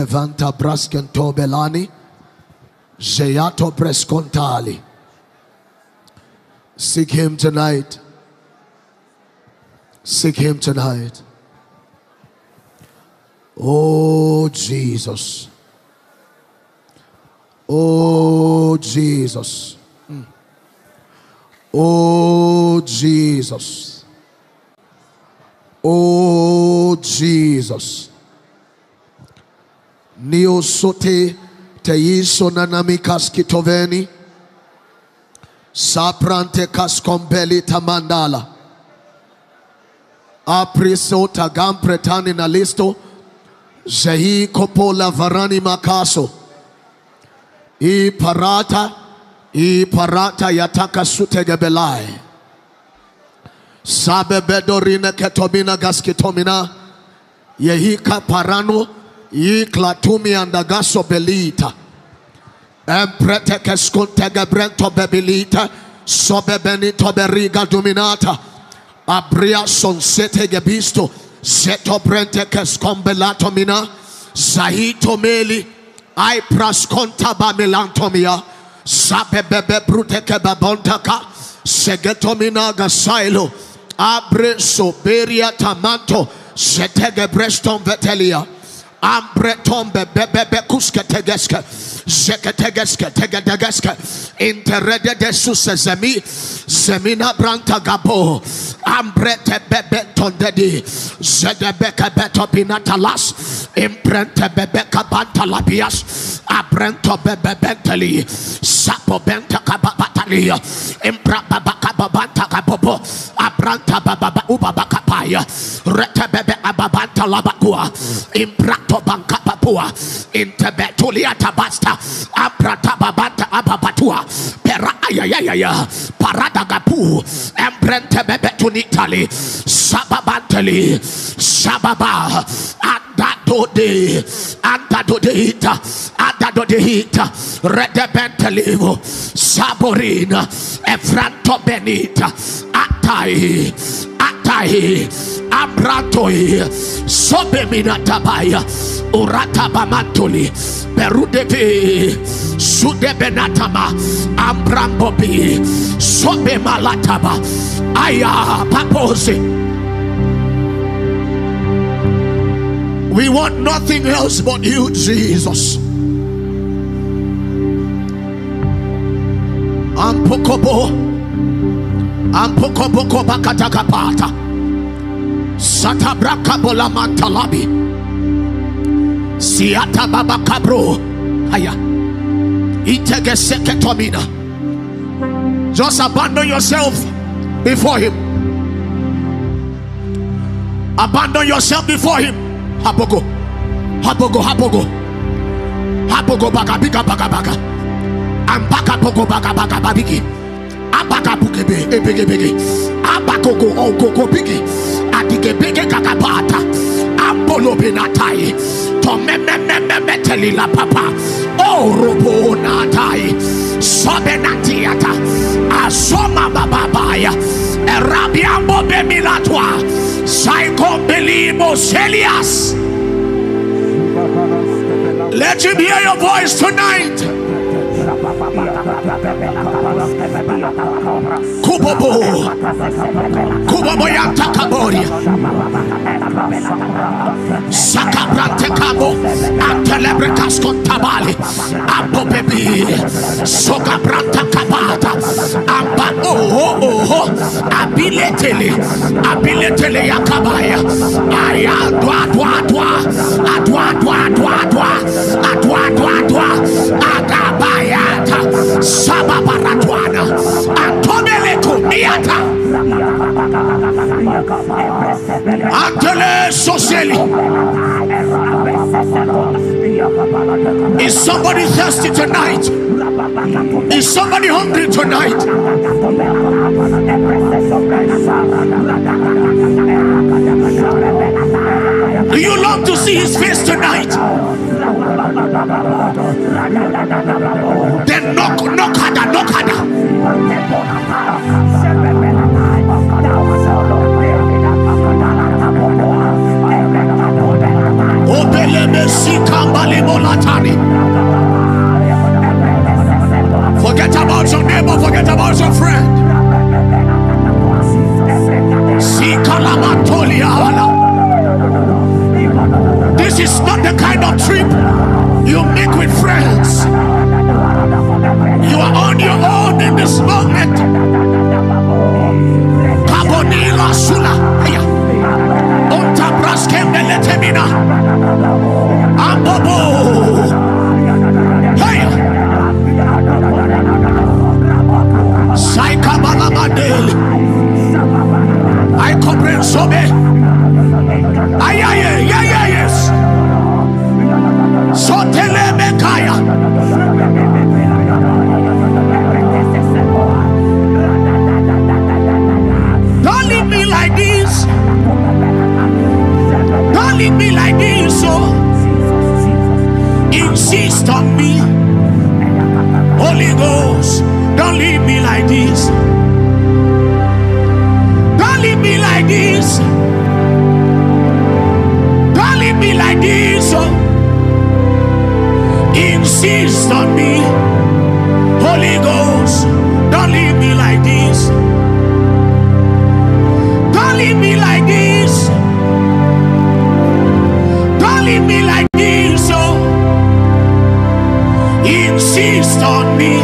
Levanta Braskento Belani, Zeato Brescontali. Seek him tonight. Seek him tonight. Oh Jesus. Oh Jesus. Oh Jesus. Oh Jesus. Nio sote teiso nanamikas kitoveni. Saprante kaskombeli tamandala. Apriso tagampretani na listo. Zehi kopola varani makaso. I parata. I parata yataka sutegebelai. Sabe bedorina ketomina gaskitomina. Yehika parano. I klatumi andagaso belita. Emprete keskuntega brento bebilita. Sobe benito beriga dominata. Abria sonsete gebisto. Zeto brente keskombelato mina. Zahito meli. I praskonta bamilantomia. Sabe bebe brute kebabontaka. Segetomina gasailo. Abre soberia tamanto. Zetege breston vetelia. Ambre tombe bebebe kuske tegeske zeke tegeske tege tegeske interrede de suse zemi zemina branta gabo. Ambre te bebe tondedi zede beke beto pinatalas imprente bebe kabanta labias. Abrento bebe benteli sapo benta kababatalia impra baba kababanta kabobo abranta baba ubaba kapaya rete ababanta labakua impra to banka papua intebetulia tabasta. Abrata babanta ababatua. Pera ayayaya parada gapu. Embrente bebetunitali. Sababanteli. Sababa. Andadode. Andadodehita andadodehita redebentelivo saborina. Efranto benita. Atai atai abratoi sobemina tabaya uratabamantoli berudeve sudebenatama aya we want nothing else but you jesus. Ampokobo ampokoboko bakatakapata satabraka bola mantalabi siata baba kabro haya itegeseketomina. Just abandon yourself before him. Abandon yourself before him. Hapogo hapogo hapogo hapogo bagabiga bagabaga ambaka pogo bagabaga babigi abaka bugebe ebegebege. Abakogo ogogo bigi. Adigebege kakapata ambolobenatai tomememememetelila papa. Orobonatai sobenatiata asoma bababaya. Erabiambobemilatwa saikombelimo selias. Let him hear your voice tonight kubobo. Kubobo yantakaboria sakabrante kabo antelebrekasko tabali. Ambo bebi sokabranta kabata amba oho oho. Abiletele. Abiletele yakabaya aya dwa dwa dwa. Adwa dwa dwa dwa. Adwa agabayata sababaratwana antomelekomiata Antele soseli. Is somebody thirsty tonight? Is somebody hungry tonight? Do you love to see his face tonight? Then knock, knock harder, knock harder. Obelebe sikamba Kalimolatari. Forget about your neighbor, forget about your friend. See Kalamantoliala. This is not the kind of trip you make with friends. You are on your own in this moment. Sula. Aya. Onta Braskembele Temina. Ambobo. Hey. Mandel. I comprehend. Ay, Don't leave me like this. Don't leave me like this. So insist on me. Holy Ghost, don't leave me like this. Don't leave me like this. Don't leave me like this. So insist on me. Holy Ghost, don't leave me like this. Don't leave me like this. Don't leave me like this. Oh, insist on me.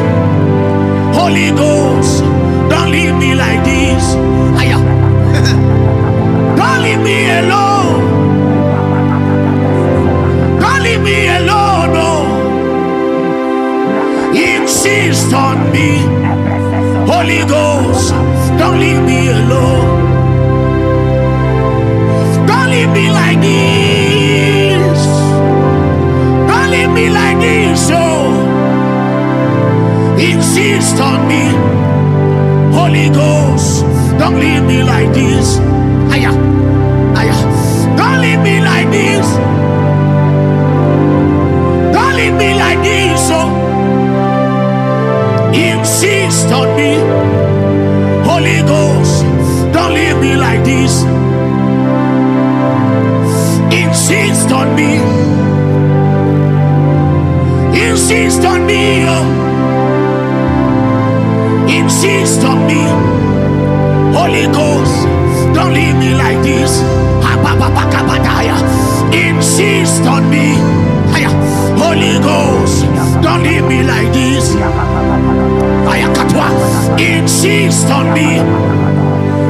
Holy Ghost, don't leave me like this. Don't leave me alone. Holy Ghost, don't leave me alone. Don't leave me like this. Don't leave me like this. Oh, insist on me. Holy Ghost, don't leave me like this. Aya, aya. Don't leave me like this. Don't leave me like this. Oh, insist on me. Insist on me. Insist on me. Insist on me. Holy Ghost, don't leave me like this. Insist on me. Holy Ghost, don't leave me like this. Insist on me.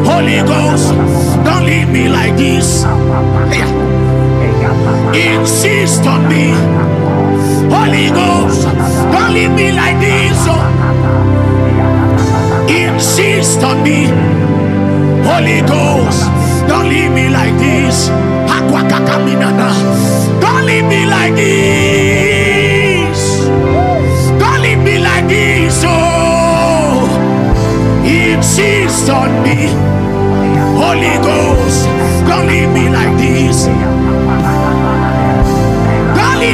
Holy Ghost, don't leave me like this. Insist on me. Holy Ghost, don't leave me like this. Oh. Insist on me. Holy Ghost, don't leave me like this. Don't leave me like this. Don't leave me like this. Oh, insist on me. Holy Ghost, don't leave me like this.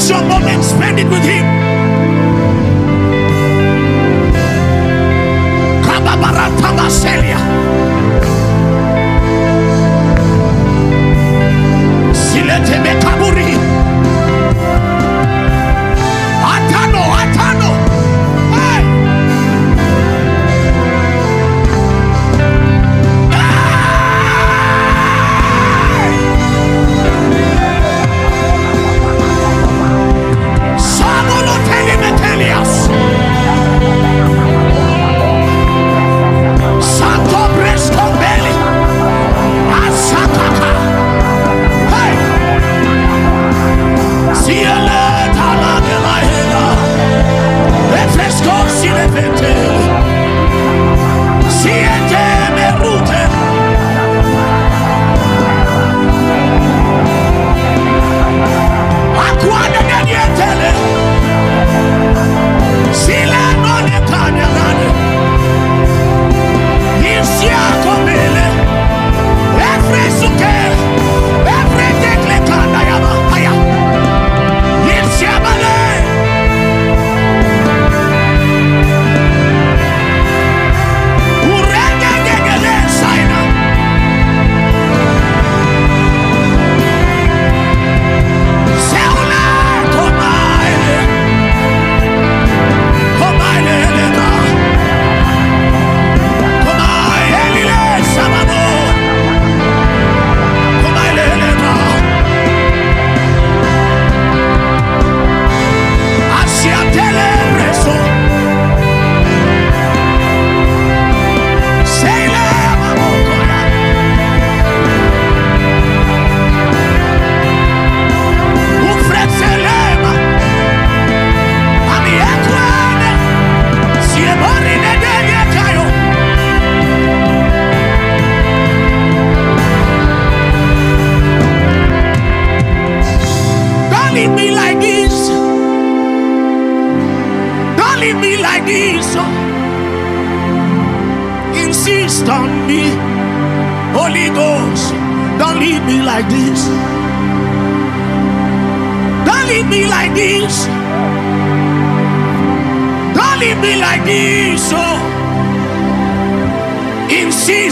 It's your moment, spend it with Him.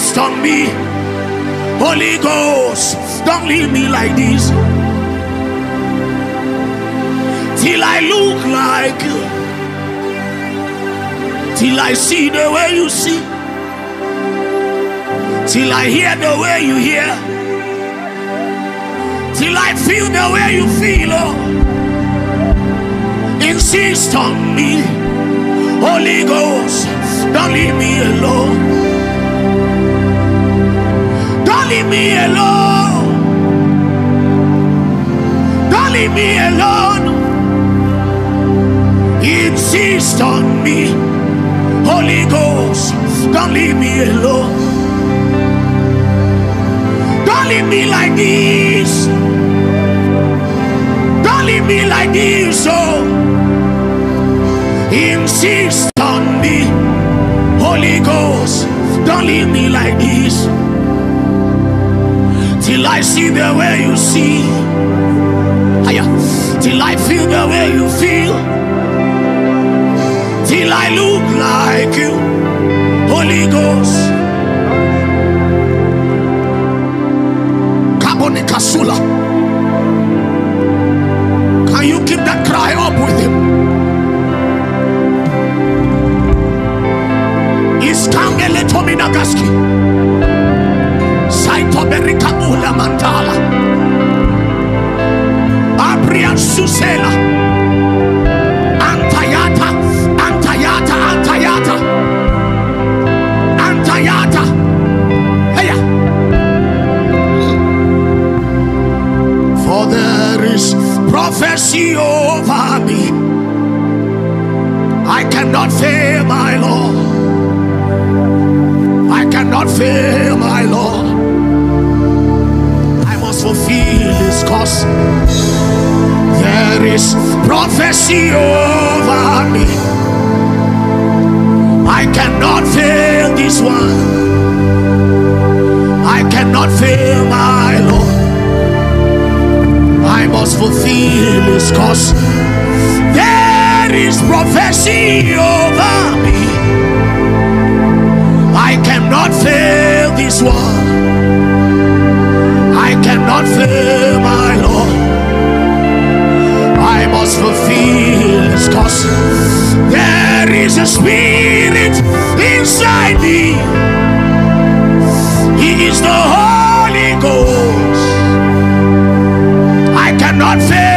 Insist on me. Holy Ghost, don't leave me like this. Till I look like you. Till I see the way you see. Till I hear the way you hear. Till I feel the way you feel. Oh. Insist on me. Holy Ghost, don't leave me alone. Leave me alone. Don't leave me alone. Insist on me. Holy Ghost, don't leave me alone. Don't leave me like this. Don't leave me like this. Oh, insist on me. Holy Ghost, don't leave me like this. Till I see the way you see. Till I feel the way you feel. Till I look like you. Holy Ghost. Kaboni Kasula. Prophecy over me. I cannot fail this one. I cannot fail my Lord. I must fulfill His cause. There is prophecy over me. I cannot fail this one. I cannot fail my must fulfill His cause. There is a spirit inside me. He is the Holy Ghost. I cannot fail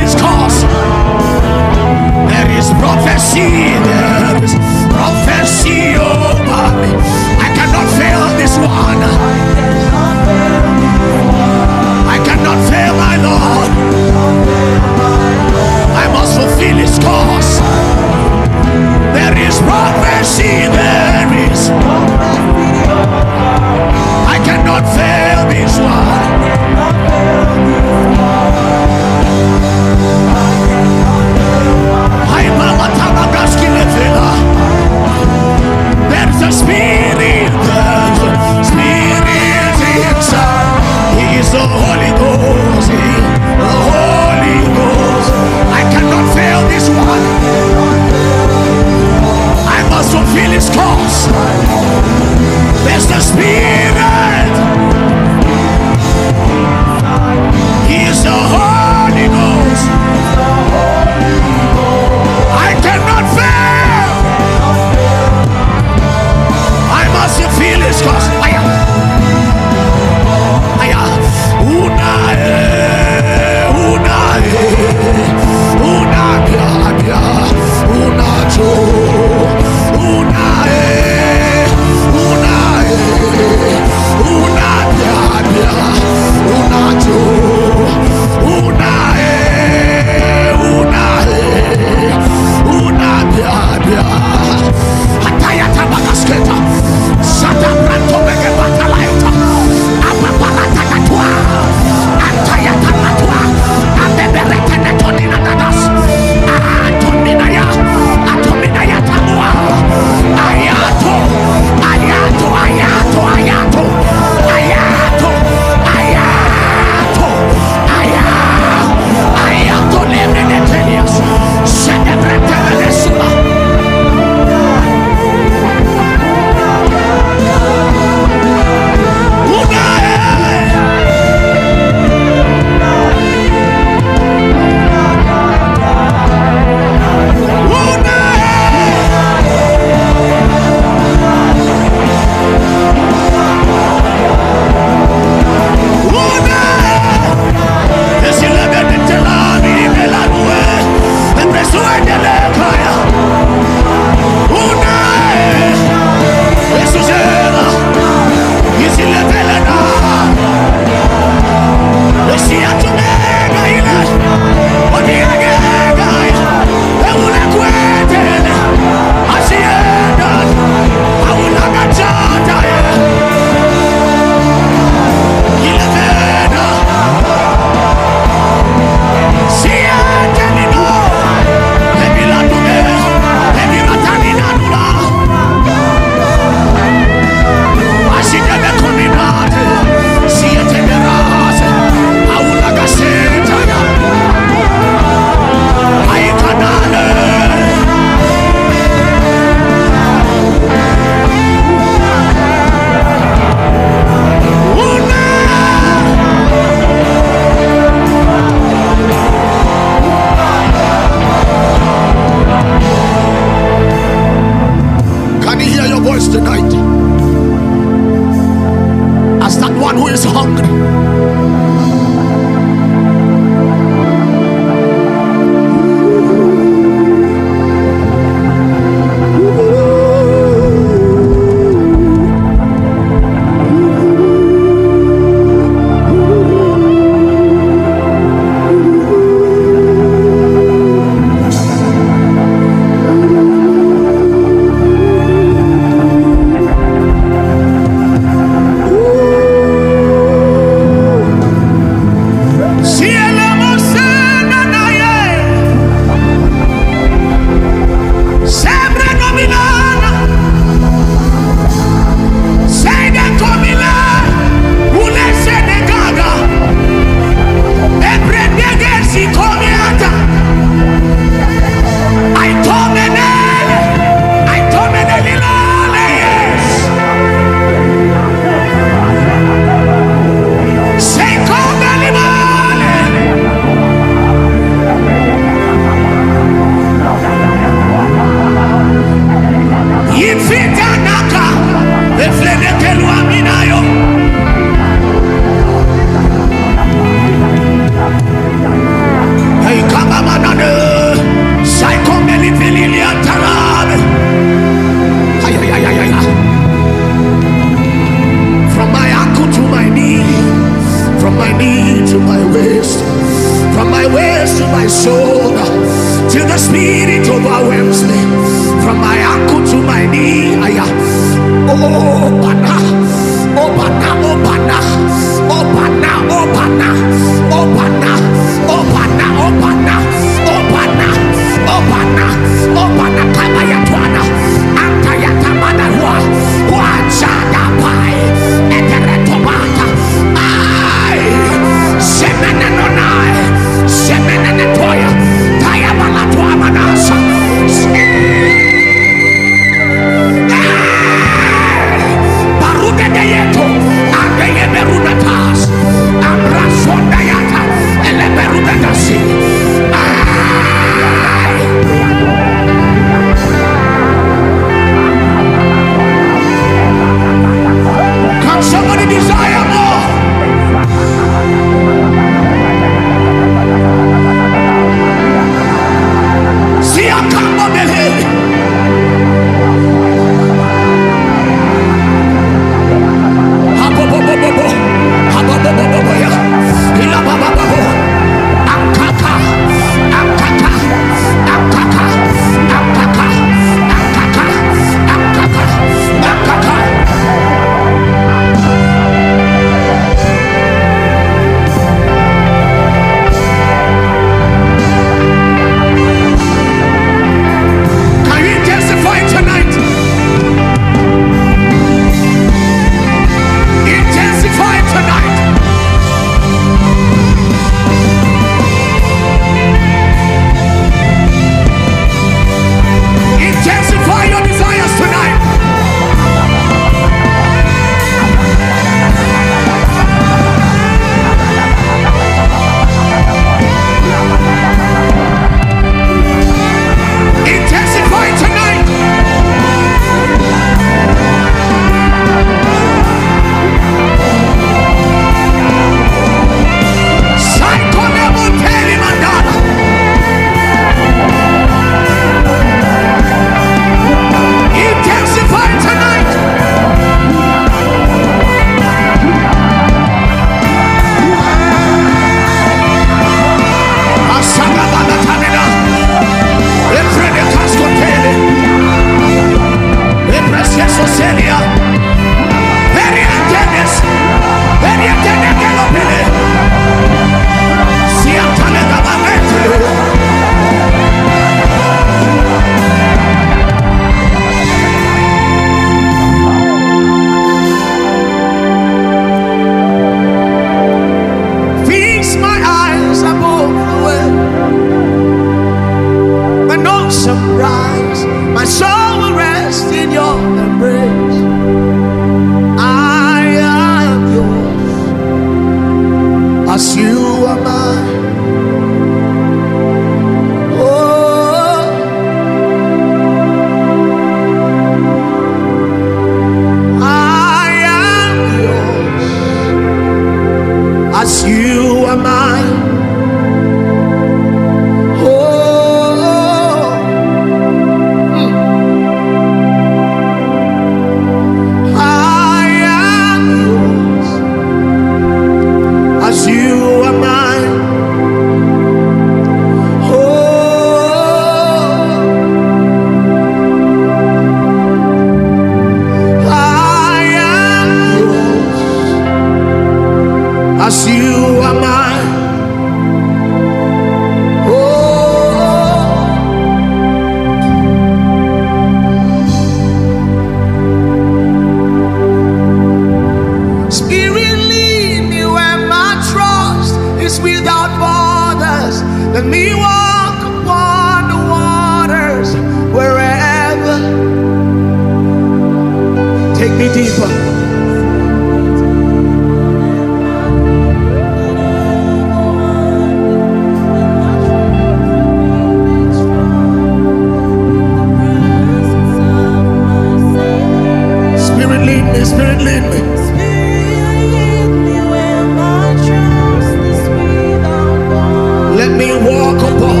Let me walk upon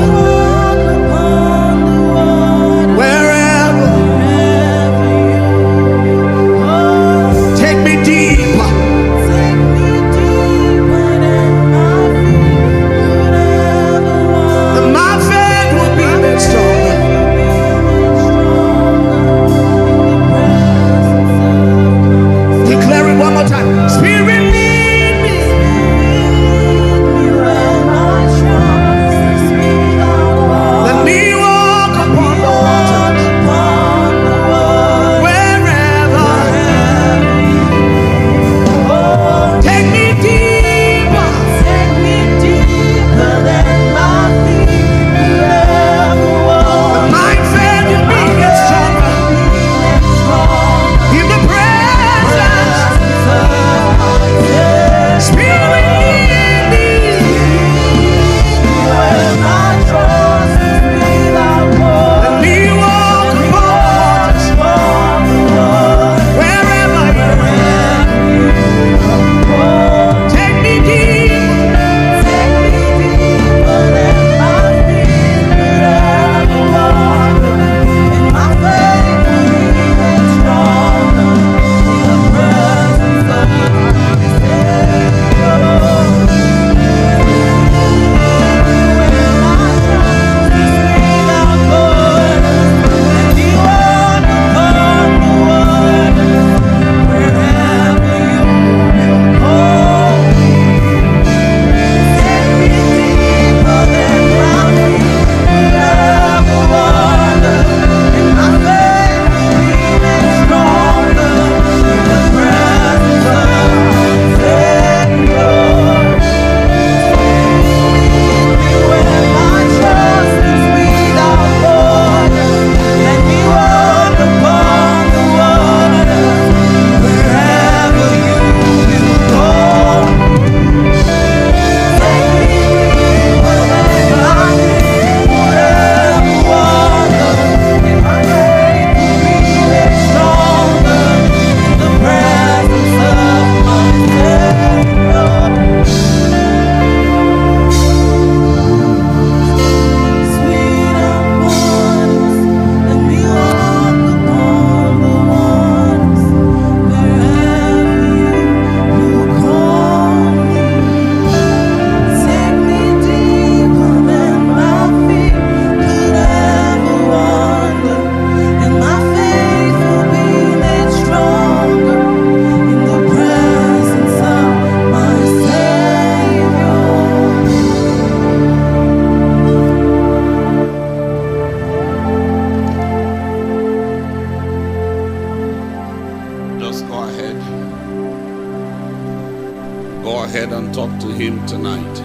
tonight.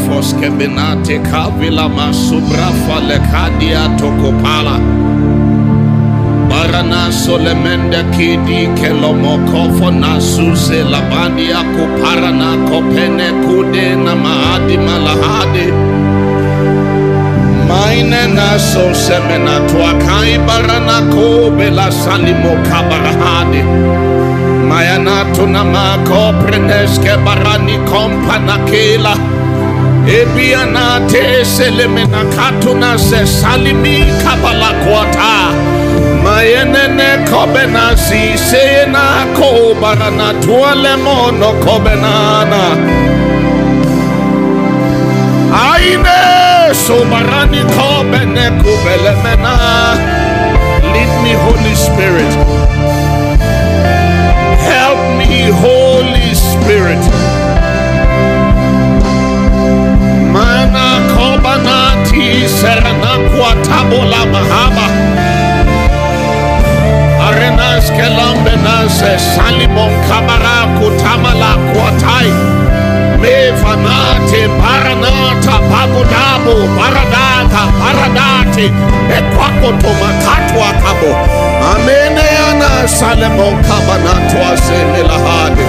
Combre fosque benate cavila masubra fale cadia tokopala. Barana solemende kidi kelomokofo na suse labandia kuparana kopene kude na maadi malahade. Maine na so semena tuakai barana ko bela salimo kabarahade. Mayana tuna mako preneske barani kompana kela. Ebiana te selemena katuna se salimi kabala kwata. Mayenene kobena si sena ko barana tuale mono kobenana. Aine sobarani kobene kubelemena. Lead me, Holy Spirit. Spirit. Help me, Holy Spirit. Kobanati serenakwa tabola mahaba. Arenas kelambenase salimon kamara kutamala kwatai. Mevanate paranata pagudabo paradata paradate ekwako tomakatwa kabo. Amene yana salemon kabanatwa semelahade.